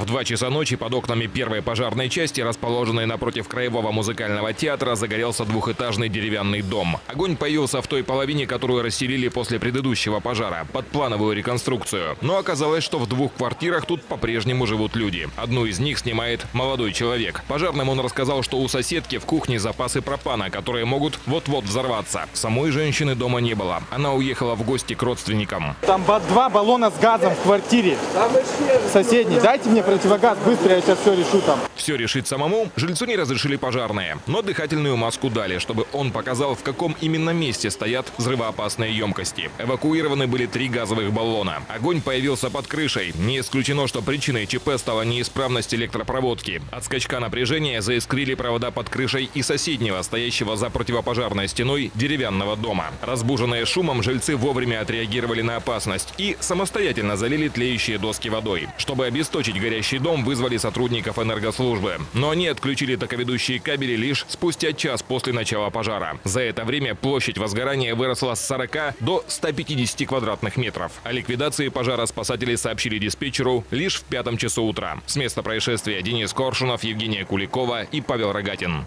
В два часа ночи под окнами первой пожарной части, расположенной напротив Краевого музыкального театра, загорелся двухэтажный деревянный дом. Огонь появился в той половине, которую расселили после предыдущего пожара, под плановую реконструкцию. Но оказалось, что в двух квартирах тут по-прежнему живут люди. Одну из них снимает молодой человек. Пожарным он рассказал, что у соседки в кухне запасы пропана, которые могут вот-вот взорваться. Самой женщины дома не было. Она уехала в гости к родственникам. Там два баллона с газом в квартире соседней. Дайте мне противогаз, быстро я сейчас все решу там. Все решить самому жильцу не разрешили пожарные, но дыхательную маску дали, чтобы он показал, в каком именно месте стоят взрывоопасные емкости. Эвакуированы были три газовых баллона. Огонь появился под крышей. Не исключено, что причиной ЧП стала неисправность электропроводки. От скачка напряжения заискрили провода под крышей и соседнего, стоящего за противопожарной стеной деревянного дома. Разбуженные шумом, жильцы вовремя отреагировали на опасность и самостоятельно залили тлеющие доски водой. Чтобы обесточить горящий дом, вызвали сотрудников энергослужбы. Но они отключили таковедущие кабели лишь спустя час после начала пожара. За это время площадь возгорания выросла с 40 до 150 квадратных метров. О ликвидации пожара спасатели сообщили диспетчеру лишь в пятом часу утра. С места происшествия Денис Коршунов, Евгения Куликова и Павел Рогатин.